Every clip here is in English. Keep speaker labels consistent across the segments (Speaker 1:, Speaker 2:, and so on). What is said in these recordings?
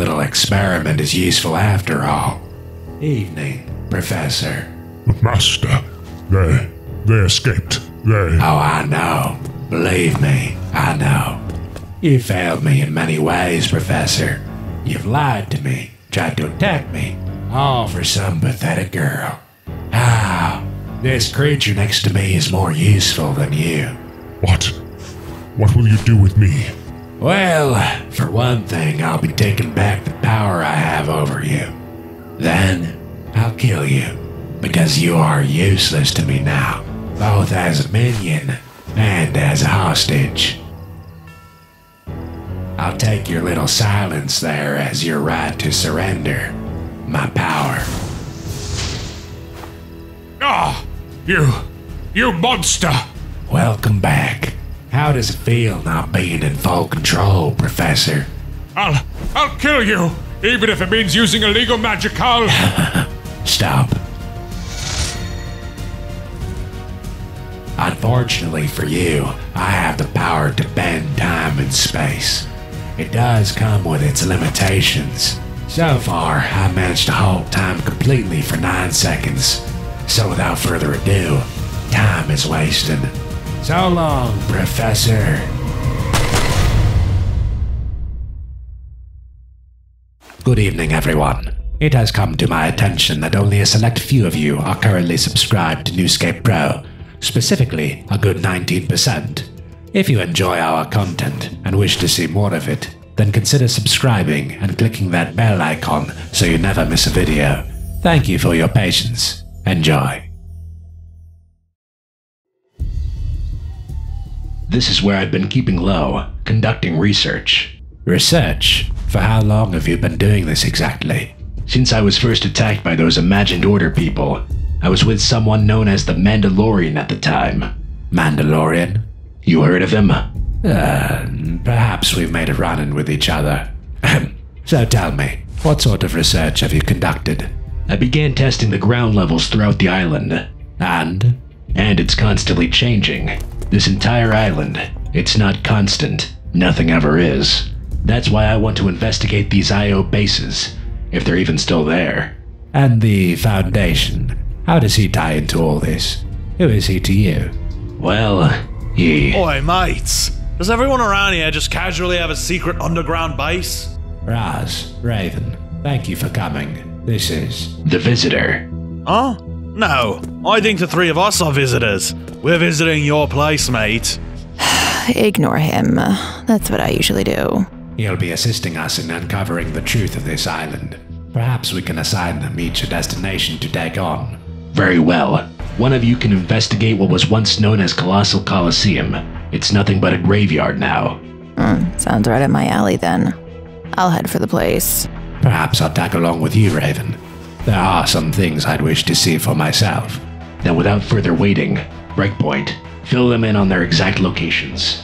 Speaker 1: little experiment is useful after all. Evening, Professor.
Speaker 2: But Master, they, they escaped. They.
Speaker 1: Oh, I know. Believe me, I know. You failed me in many ways, Professor. You've lied to me, tried to attack me, all for some pathetic girl. Ah, this creature next to me is more useful than you.
Speaker 2: What? What will you do with me?
Speaker 1: Well, for one thing, I'll be taking back the power I have over you. Then, I'll kill you, because you are useless to me now, both as a minion and as a hostage. I'll take your little silence there as your right to surrender my power.
Speaker 2: Ah! You. You monster!
Speaker 1: Welcome back. How does it feel not being in full control, Professor?
Speaker 2: I'll. I'll kill you! Even if it means using illegal magical!
Speaker 1: Stop. Unfortunately for you, I have the power to bend time and space. It does come with its limitations. So far, I managed to halt time completely for 9 seconds. So without further ado, time is wasted. So long, Professor. Good evening, everyone. It has come to my attention that only a select few of you are currently subscribed to Newscape Pro, specifically a good 19%. If you enjoy our content and wish to see more of it, then consider subscribing and clicking that bell icon so you never miss a video. Thank you for your patience. Enjoy. This is where I've been keeping low, conducting research. Research? For how long have you been doing this exactly? Since I was first attacked by those imagined order people, I was with someone known as the Mandalorian at the time. Mandalorian? You heard of him? Uh, perhaps we've made a run in with each other. so tell me, what sort of research have you conducted? I began testing the ground levels throughout the island. And? And it's constantly changing. This entire island, it's not constant. Nothing ever is. That's why I want to investigate these IO bases, if they're even still there. And the Foundation, how does he tie into all this? Who is he to you? Well, he.
Speaker 3: Oi, mates. Does everyone around here just casually have a secret underground base?
Speaker 1: Raz, Raven, thank you for coming. This is. The Visitor.
Speaker 3: Huh? No. I think the three of us are visitors. We're visiting your place, mate.
Speaker 4: Ignore him. That's what I usually do.
Speaker 1: He'll be assisting us in uncovering the truth of this island. Perhaps we can assign them each a destination to take on. Very well. One of you can investigate what was once known as Colossal Coliseum. It's nothing but a graveyard now.
Speaker 4: Hmm, sounds right up my alley then. I'll head for the place.
Speaker 1: Perhaps I'll tag along with you, Raven. There are some things I'd wish to see for myself. Then, without further waiting, Breakpoint, fill them in on their exact locations.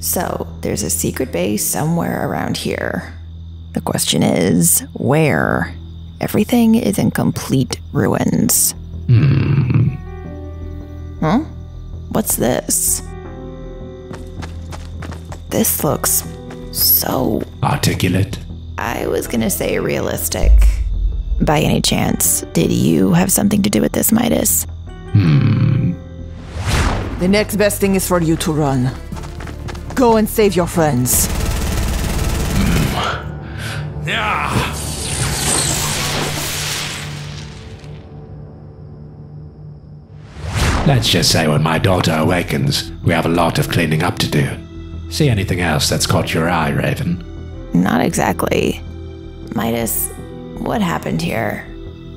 Speaker 4: So, there's a secret base somewhere around here. The question is, where? Everything is in complete ruins.
Speaker 1: Hmm.
Speaker 4: Huh? What's this? This looks so.
Speaker 1: Articulate?
Speaker 4: I was gonna say realistic. By any chance, did you have something to do with this, Midas?
Speaker 1: Hmm.
Speaker 5: The next best thing is for you to run. Go and save your friends.
Speaker 3: Yeah.
Speaker 1: Let's just say when my daughter awakens, we have a lot of cleaning up to do. See anything else that's caught your eye, Raven?
Speaker 4: Not exactly. Midas, what happened here?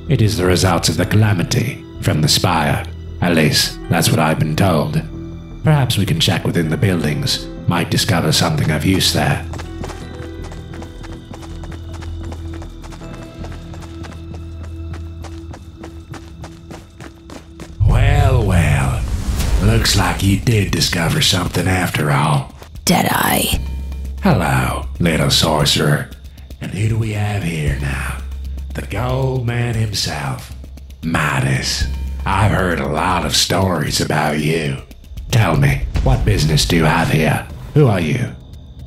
Speaker 1: It is the results of the calamity from the spire. At least, that's what I've been told. Perhaps we can check within the buildings. Might discover something of use there. Well, well. Looks like you did discover something after all.
Speaker 4: Deadeye.
Speaker 1: Hello, little sorcerer. And who do we have here now? The gold man himself, Midas. I've heard a lot of stories about you. Tell me, what business do you have here? Who are you?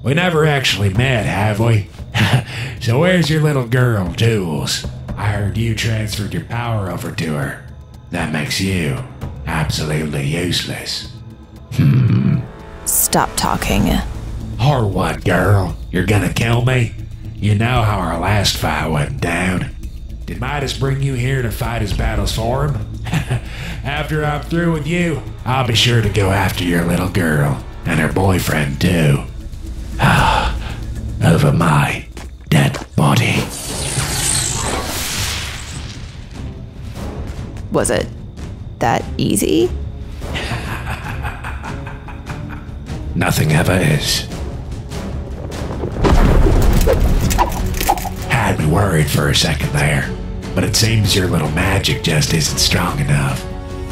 Speaker 1: We never actually met, have we? so where's your little girl, Jules? I heard you transferred your power over to her. That makes you absolutely useless. Hmm.
Speaker 4: Stop talking.
Speaker 1: Or what, girl? You're gonna kill me? You know how our last fight went down. Did Midas bring you here to fight his battles for him? after I'm through with you, I'll be sure to go after your little girl and her boyfriend, too. Over my dead body.
Speaker 4: Was it that easy?
Speaker 1: Nothing ever is. Had me worried for a second there, but it seems your little magic just isn't strong enough.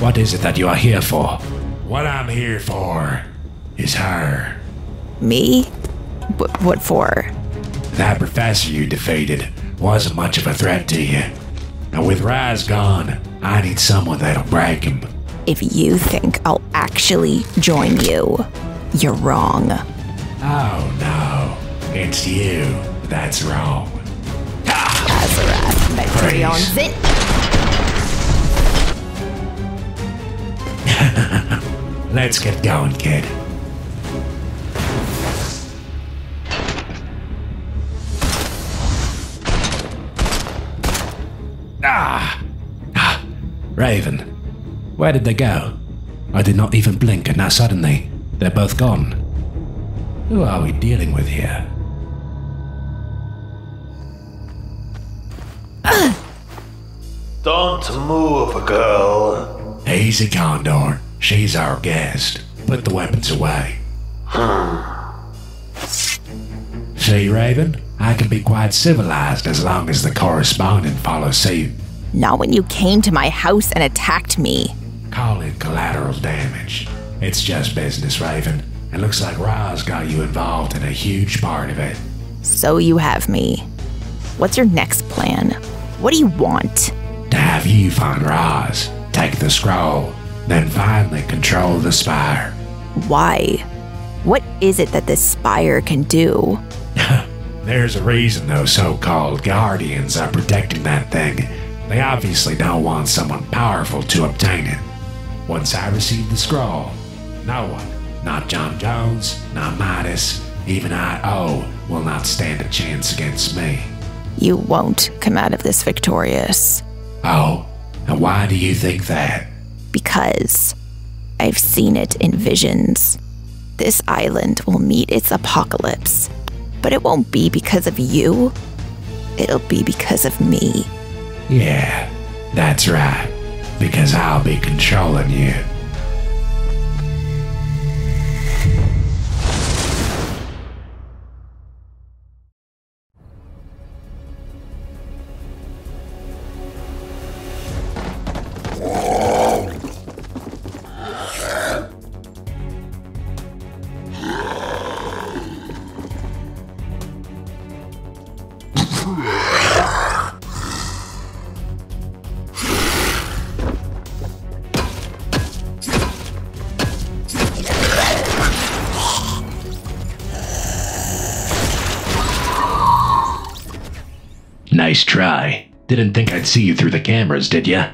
Speaker 1: What is it that you are here for? What I'm here for is her.
Speaker 4: Me? Wh- what for?
Speaker 1: That professor you defeated wasn't much of a threat to you. And with Rise gone, I need someone that'll break him.
Speaker 4: If you think I'll actually join you, you're wrong.
Speaker 1: Oh no, it's you that's wrong.
Speaker 4: Azarath, Metrion
Speaker 1: Praise.
Speaker 4: Zit.
Speaker 1: Let's get going, kid. Ah! Ah! Raven. Where did they go? I did not even blink, and now suddenly, they're both gone. Who are we dealing with here?
Speaker 6: Don't move, girl.
Speaker 1: Easy, Kondor. She's our guest. Put the weapons away. Hmm. See, Raven? I can be quite civilized as long as the correspondent follows suit.
Speaker 4: Not when you came to my house and attacked me.
Speaker 1: Call it collateral damage. It's just business, Raven. It looks like Raz got you involved in a huge part of it.
Speaker 4: So you have me. What's your next plan? What do you want?
Speaker 1: To have you find Raz, take the scroll, then finally control the spire.
Speaker 4: Why? What is it that this spire can do?
Speaker 1: There's a reason those so-called guardians are protecting that thing. They obviously don't want someone powerful to obtain it. Once I receive the scroll, no one, not John Jones, not Midas, even I.O. Oh, will not stand a chance against me.
Speaker 4: You won't come out of this victorious.
Speaker 1: Oh, and why do you think that?
Speaker 4: Because I've seen it in visions. This island will meet its apocalypse. But it won't be because of you. It'll be because of me.
Speaker 1: Yeah, that's right. Because I'll be controlling you. Nice try. Didn't think I'd see you through the cameras, did ya?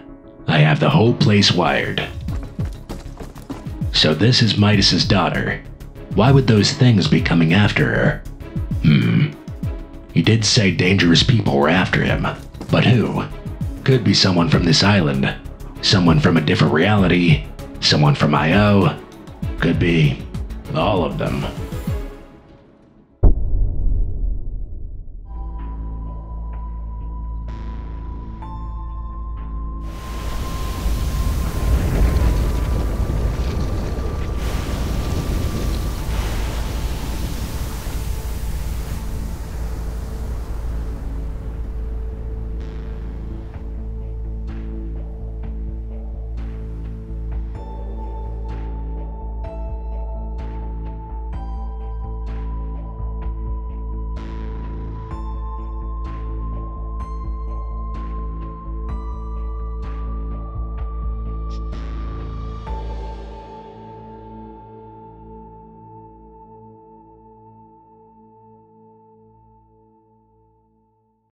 Speaker 1: I have the whole place wired. So this is Midas's daughter. Why would those things be coming after her? Hmm. He did say dangerous people were after him, but who? Could be someone from this island, someone from a different reality, someone from IO. Could be all of them.